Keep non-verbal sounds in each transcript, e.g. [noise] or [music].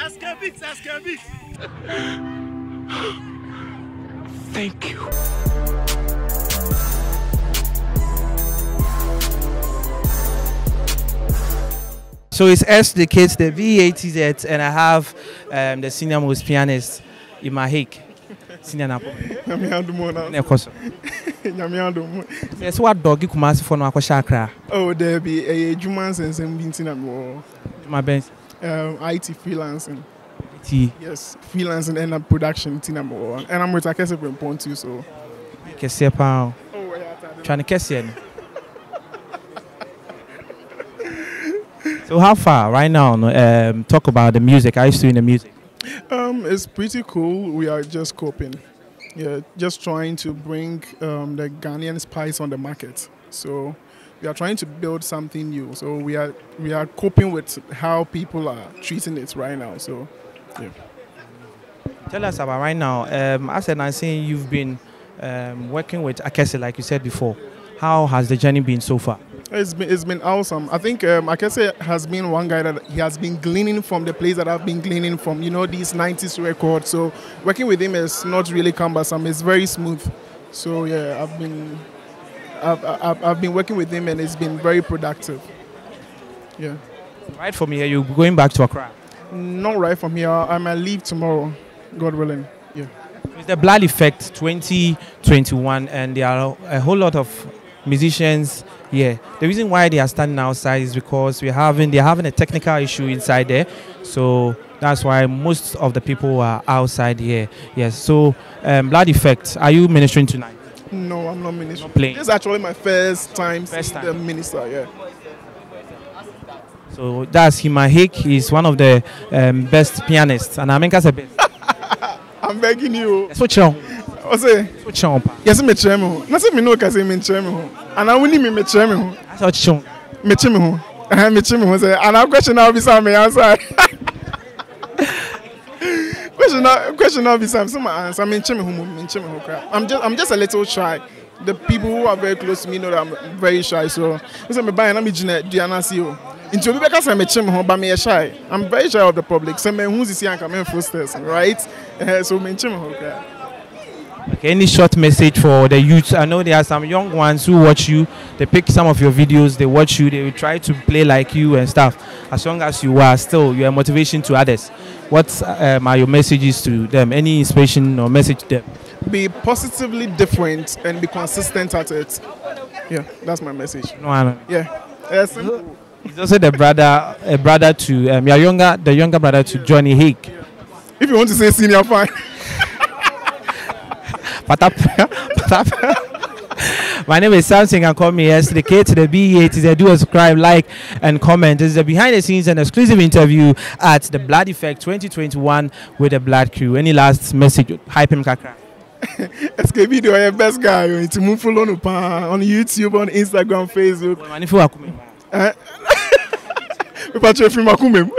Ask a bit, ask a bit. Thank you. So it's S, the kids, the V80Z, and I have um, the senior most pianist, Emma Haick. Senior Napo. nyame adom na Ne koso. nyame adom Yes, what dog Kumasi for no akosha akra. oh daabi ɛyɛ adwuma nsɛnsɛm bi nti na mewɔ My best. Um, it freelancing Ti yes freelancing ɛna production nti na mewɔ and i'm with Akesse Brempong too so kese pa. oh atade Trying to kese. So how far right now? Um, talk about the music. Are you still in the music? Um, it's pretty cool. We are just coping. Yeah, just trying to bring um, the Ghanaian spice on the market. So we are trying to build something new. So we are we are coping with how people are treating it right now. So yeah. Tell us about right now. Um, as was saying, you've been um, working with Akesse, like you said before. How has the journey been so far? it's been it's been awesome. I think um, Akesse has been one guy that he has been gleaning from the place that I've been gleaning from. You know these '90s records. So working with him is not really cumbersome. It's very smooth. So yeah, I've been I've, I've, I've been working with him and it's been very productive. Yeah. Right from here, you're going back to Accra. Not right from here. I might leave tomorrow, God willing. Yeah. It's the Blood Effect 2021, and there are a whole lot of musicians here. The reason why they are standing outside is because we're having they're having a technical issue inside there, so that's why most of the people are outside here. Yes. So, um, Blood Effect, are you ministering tonight? No, I'm not minister. Not playing. This is actually my first time First seeing time. the minister. Yeah. So that's Emma Haick. He's one of the um, best pianists, and I mean, that's a best. [laughs] I'm begging you. Switch on, What's it? switch on. pa. Yes, me cheme ho. Na se me no ka se me cheme ho. And I woni me me cheme ho. That's what you Me cheme ho. Eh me cheme ho say and I question now be some me answer. Question now question now be some some answer me cheme ho me cheme ho kra. I'm just I'm just a little shy. The people who are very close to me know that I'm very shy so so me buy na me gina Diana see o. Nti obi bɛka sɛ mekyem ho ba meyɛ shy. I'm very shy of the public. Sɛ mehu sisi anka memfo stairs, right? Eh, [laughs] so menkyem ho kra. Okay, any short message for the youth? I know there are some young ones who watch you. They pick some of your videos. They watch you. They will try to play like you and stuff. As long as you are still, you are motivation to others. What um, are your messages to them? Any inspiration or message to them? be positively different and be consistent at it. Yeah, that's my message. No, I don't. Yeah. Simple. He's also the brother, a brother to um, your younger, the younger brother to Johnny Hake. If you want to say senior, fine. [laughs] Patap. My name is Samson and call me S to the K to the B to the do subscribe, like, and comment. This is a behind the scenes and exclusive interview at the Blood Effect 2021 with the Blood Crew. Any last message? Hype him, Kakra. SK video, your best guy. You need move no on YouTube, on Instagram, Facebook. Man, if you are coming. People try film akumem.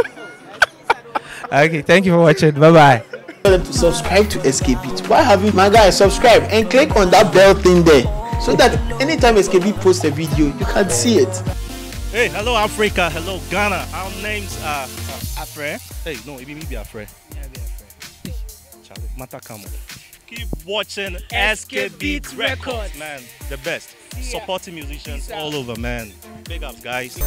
Okay, thank you for watching. Bye bye. Tell them to subscribe to SK Beat. Why have you, my guy, subscribe and click on that bell thing there so that anytime SKB posts a video, you can see it. Hey, hello Africa, hello Ghana. Our names are uh, Afre. Hey, no, it be me be Afre. Yeah, be Afre. Charlie, Mata Kamo. Keep watching SK Beats Records, man. The best. Supporting musicians all over, man. Big ups, guys.